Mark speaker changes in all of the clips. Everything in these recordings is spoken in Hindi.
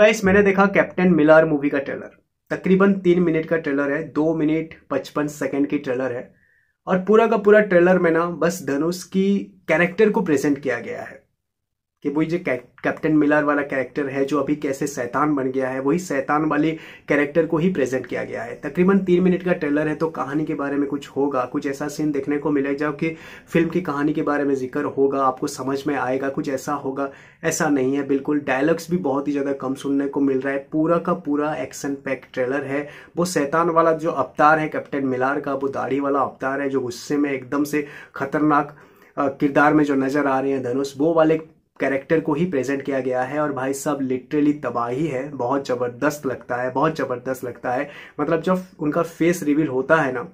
Speaker 1: गाइस, मैंने देखा कैप्टन मिलार मूवी का ट्रेलर तकरीबन तीन मिनट का ट्रेलर है, दो मिनट पचपन सेकंड की ट्रेलर है। और पूरा का पूरा ट्रेलर में ना, बस धनुष की कैरेक्टर को प्रेजेंट किया गया है। कि वही जो कैप्टन मिलर वाला कैरेक्टर है, जो अभी कैसे शैतान बन गया है, वही सैतान वाले कैरेक्टर को ही प्रेजेंट किया गया है। तकरीबन तीन मिनट का ट्रेलर है तो कहानी के बारे में कुछ होगा, कुछ ऐसा सीन देखने को मिलेगा कि फ़िल्म की कहानी के बारे में ज़िक्र होगा, आपको समझ में आएगा, कुछ ऐसा होगा, ऐसा नहीं है, बिल्कुल डायलॉग्स भी बहुत ही ज़्यादा कम सुनने को मिल रहा है। पूरा का पूरा एक्शन पैक ट्रेलर है। वो शैतान वाला जो अवतार है कैप्टन मिलार का, वो दाढ़ी वाला अवतार है, जो गुस्से में एकदम से खतरनाक किरदार में जो नज़र आ रहे हैं धनुष, वो वाले कैरेक्टर को ही प्रेजेंट किया गया है और भाई साहब लिटरली तबाही है। बहुत ज़बरदस्त लगता है, बहुत ज़बरदस्त लगता है। मतलब जब उनका फेस रिवील होता है ना,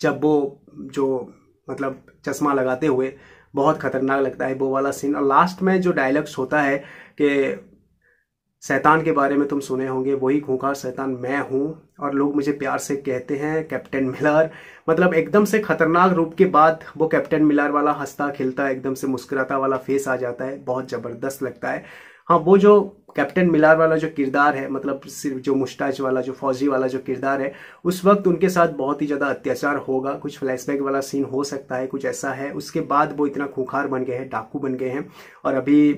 Speaker 1: जब वो जो मतलब चश्मा लगाते हुए, बहुत खतरनाक लगता है वो वाला सीन और लास्ट में जो डायलॉग्स होता है कि शैतान के बारे में तुम सुने होंगे, वही खूंखार शैतान मैं हूँ और लोग मुझे प्यार से कहते हैं, कैप्टन मिलर। मतलब एकदम से खतरनाक रूप के बाद वो कैप्टन मिलर वाला हंसता खिलता, एकदम से मुस्कुराता वाला फेस आ जाता है, बहुत ज़बरदस्त लगता है। हाँ वो जो कैप्टन मिलार वाला जो किरदार है मतलब सिर्फ़ जो मुस्टाच वाला, जो फौजी वाला जो किरदार है, उस वक्त उनके साथ बहुत ही ज़्यादा अत्याचार होगा, कुछ फ्लैशबैक वाला सीन हो सकता है, कुछ ऐसा है। उसके बाद वो इतना खूंखार बन गए हैं, डाकू बन गए हैं और अभी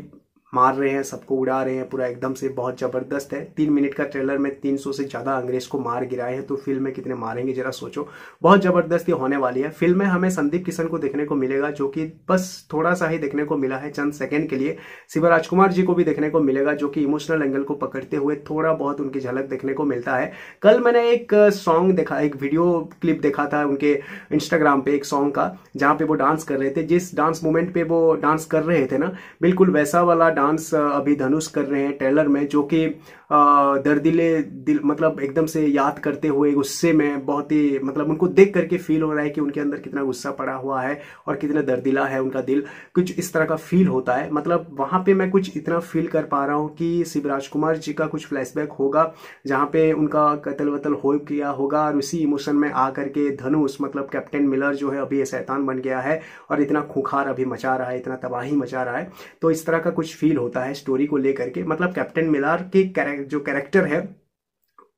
Speaker 1: मार रहे हैं, सबको उड़ा रहे हैं, पूरा एकदम से बहुत ज़बरदस्त है। तीन मिनट का ट्रेलर में तीन सौ से ज़्यादा अंग्रेज़ को मार गिराए हैं तो फ़िल्म में कितने मारेंगे, जरा सोचो। बहुत ज़बरदस्त ये होने वाली है। फ़िल्म में हमें संदीप किशन को देखने को मिलेगा, जो कि बस थोड़ा सा ही देखने को मिला है चंद सेकेंड के लिए। शिव राजकुमार जी को भी देखने को मिलेगा, जो कि इमोशनल एंगल को पकड़ते हुए थोड़ा बहुत उनकी झलक देखने को मिलता है। कल मैंने एक सॉन्ग देखा, एक वीडियो क्लिप देखा था उनके इंस्टाग्राम पे, एक सॉन्ग का, जहाँ पे वो डांस कर रहे थे। जिस डांस मूवमेंट पे वो डांस कर रहे थे ना, बिल्कुल वैसा वाला डांस अभी धनुष कर रहे हैं ट्रेलर में, जो कि दर्दिले दिल मतलब एकदम से याद करते हुए गुस्से में बहुत ही मतलब उनको देख करके फील हो रहा है कि उनके अंदर कितना गुस्सा पड़ा हुआ है और कितना दर्दिला है उनका दिल। कुछ इस तरह का फील होता है। मतलब वहाँ पे मैं कुछ इतना फील कर पा रहा हूँ कि शिवराज कुमार जी का कुछ फ्लैशबैक होगा, जहाँ पे उनका कतल वतल हो किया होगा और उसी इमोशन में आकर के धनुष मतलब कैप्टन मिलर जो है अभी शैतान बन गया है और इतना खुखार अभी मचा रहा है, इतना तबाही मचा रहा है। तो इस तरह का कुछ फील होता है स्टोरी को लेकर के। मतलब कैप्टन मिलार के जो कैरेक्टर है,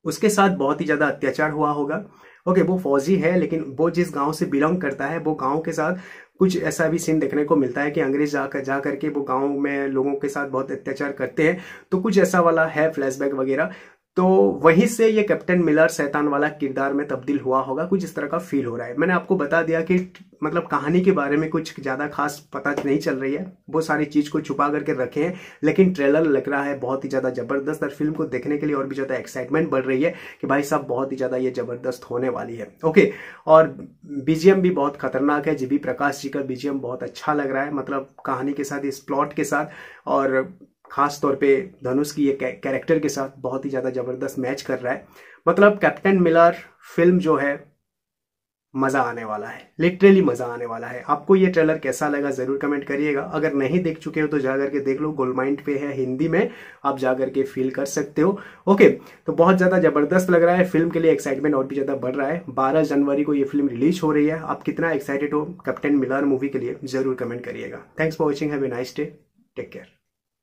Speaker 1: उसके साथ बहुत ही ज़्यादा अत्याचार हुआ होगा। ओके वो फौजी है, लेकिन वो जिस गाँव से बिलोंग करता है, वो गाँव के साथ कुछ ऐसा भी सीन देखने को मिलता है कि अंग्रेज़ जाकर जा करके वो गाँव में लोगों के साथ बहुत अत्याचार करते हैं। तो कुछ ऐसा वाला है फ्लैशबैक वगैरह। तो वहीं से ये कैप्टन मिलर शैतान वाला किरदार में तब्दील हुआ होगा, कुछ इस तरह का फील हो रहा है। मैंने आपको बता दिया कि मतलब कहानी के बारे में कुछ ज़्यादा खास पता नहीं चल रही है। वो सारी चीज़ को छुपा करके रखे हैं, लेकिन ट्रेलर लग रहा है बहुत ही ज़्यादा ज़बरदस्त और फ़िल्म को देखने के लिए और भी ज़्यादा एक्साइटमेंट बढ़ रही है कि भाई साहब बहुत ही ज़्यादा ये ज़बरदस्त होने वाली है। ओके और बीजीएम भी बहुत खतरनाक है जीबी प्रकाश जी का बीजीएम बहुत अच्छा लग रहा है मतलब कहानी के साथ, इस प्लॉट के साथ, और खास तौर पे धनुष की ये कैरेक्टर के साथ बहुत ही ज़्यादा ज़बरदस्त मैच कर रहा है। मतलब कैप्टन मिलर फ़िल्म जो है, मज़ा आने वाला है। लिटरली मज़ा आने वाला है। आपको ये ट्रेलर कैसा लगा ज़रूर कमेंट करिएगा। अगर नहीं देख चुके हो तो जाकर के देख लो। गोलमाइंड पे है हिंदी में। आप जाकर के फील कर सकते हो। ओके तो बहुत ज़्यादा ज़बरदस्त लग रहा है। फ़िल्म के लिए एक्साइटमेंट और भी ज़्यादा बढ़ रहा है। बारह जनवरी को ये फ़िल्म रिलीज़ हो रही है। आप कितना एक्साइटेड हो कैप्टन मिलर मूवी के लिए, ज़रूर कमेंट करिएगा। Thanks for watching a nice day take care